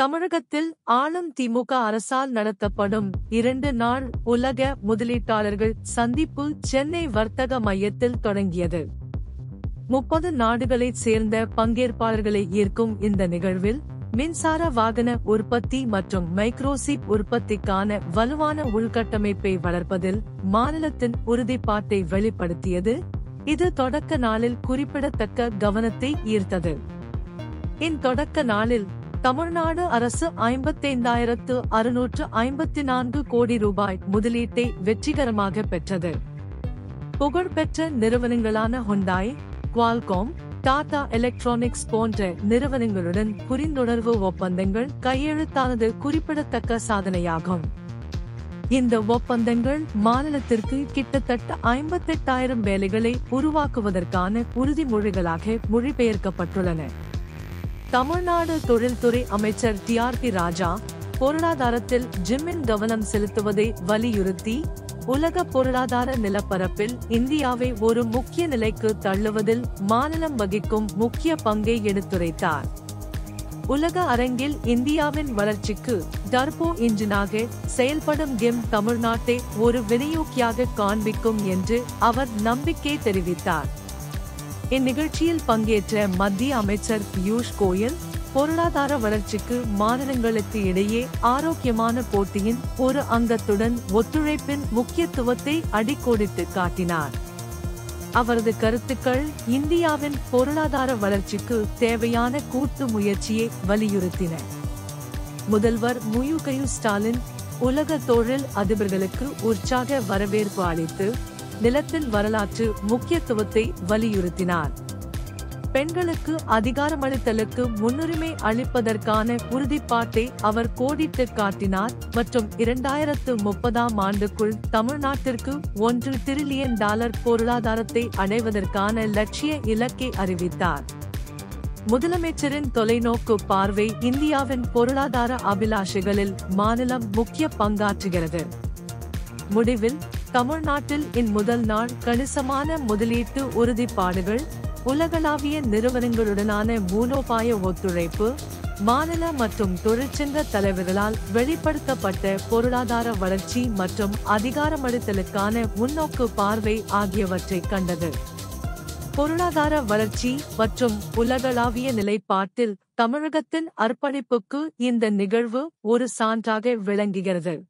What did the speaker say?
தமிழகத்தில் ஆளும் திமுக அரசால் நடத்தப்படும் இரண்டு நாள் உலக முதலீட்டாளர்கள் சந்திப்பு சென்னை வர்த்தக மையத்தில் தொடங்கியது. முப்பது நாடுகளைச் சேர்ந்த பங்கேற்பாளர்களை ஈர்க்கும் இந்த நிகழ்வில் மின்சார வாகன உற்பத்தி மற்றும் மைக்ரோசிப் உற்பத்திக்கான வலுவான உள்கட்டமைப்பை வளர்ப்பதில் மாநிலத்தின் உறுதிப்பாட்டை வெளிப்படுத்தியது. இது தொடக்க நாளில் குறிப்பிடத்தக்க கவனத்தை ஈர்த்தது. இன் தொடக்க நாளில் தமிழ்நாடு அரசு ஐம்பத்தைந்தாயிரத்து அறுநூற்று ஐம்பத்தி நான்கு கோடி ரூபாய் முதலீட்டை வெற்றிகரமாக பெற்றது. புகழ்பெற்ற நிறுவனங்களான ஹுண்டாய் குவால்காம் டாடா எலக்ட்ரானிக்ஸ் போன்ற நிறுவனங்களுடன் புரிந்துணர்வு ஒப்பந்தங்கள் கையெழுத்தானது குறிப்பிடத்தக்க சாதனையாகும். இந்த ஒப்பந்தங்கள் மாநிலத்திற்கு கிட்டத்தட்ட ஐம்பத்தெட்டாயிரம் வேலைகளை உருவாக்குவதற்கான உறுதிமொழிகளாக மொழிபெயர்க்கப்பட்டுள்ளன. தமிழ்நாடு தொழில்துறை அமைச்சர் டி ஆர் பி ராஜா பொருளாதாரத்தில் ஜிம்மின் கவனம் செலுத்துவதை வலியுறுத்தி உலக பொருளாதார நிலப்பரப்பில் இந்தியாவை ஒரு முக்கிய நிலைக்கு தள்ளுவதில் மாநிலம் வகிக்கும் முக்கிய பங்கை எடுத்துரைத்தார். உலக அரங்கில் இந்தியாவின் வளர்ச்சிக்கு டர்போ இன்ஜினாக செயல்படும் கிம் தமிழ்நாட்டை ஒரு வினையூக்கியாக காண்பிக்கும் என்று அவர் நம்பிக்கை தெரிவித்தார். இந்நிகழ்ச்சியில் பங்கேற்ற மத்திய அமைச்சர் பியூஷ் கோயல் பொருளாதார வளர்ச்சிக்கு மாநிலங்களுக்கு இடையே ஆரோக்கியமான போட்டியின் ஒரு அங்கத்துடன் ஒத்துழைப்பின் முக்கியத்துவத்தை அடிக்கோடிட்டு காட்டினார். அவரது கருத்துக்கள் இந்தியாவின் பொருளாதார வளர்ச்சிக்கு தேவையான கூட்டு முயற்சியை வலியுறுத்தின. முதல்வர் முயுகையு ஸ்டாலின் உலக தொழில் அதிபர்களுக்கு உற்சாக வரவேற்பு அளித்து நிலத்தின் வரலாற்று முக்கியத்துவத்தை வலியுறுத்தினார். பெண்களுக்கு அதிகாரமளித்தலுக்கு முன்னுரிமை அளிப்பதற்கான உறுதிப்பாட்டை அவர் கோடிட்டு காட்டினார் மற்றும் இரண்டாயிரத்து முப்பதாம் ஆண்டுக்குள் தமிழ்நாட்டிற்கு ஒன்று டிரில்லியன் டாலர் பொருளாதாரத்தை அடைவதற்கான லட்சிய இலக்கை அறிவித்தார். முதலமைச்சரின் தொலைநோக்கு பார்வை இந்தியாவின் பொருளாதார அபிலாஷைகளில் மாநிலம் முக்கிய பங்காற்றுகிறது. முடிவில் தமிழ்நாட்டில் இன் முதல் நாள் கணிசமான முதலீட்டு உறுதிப்பாடுகள் உலகளாவிய நிறுவனங்களுடனான மூலோபாய ஒத்துழைப்பு மாநில மற்றும் தொழிற்சங்க தலைவர்களால் வெளிப்படுத்தப்பட்ட பொருளாதார வளர்ச்சி மற்றும் அதிகாரமளித்தலுக்கான முன்னோக்கு பார்வை ஆகியவற்றை கண்டது. பொருளாதார வளர்ச்சி மற்றும் உலகளாவிய நிலைப்பாட்டில் தமிழகத்தின் அர்ப்பணிப்புக்கு இந்த நிகழ்வு ஒரு சான்றாக விளங்குகிறது.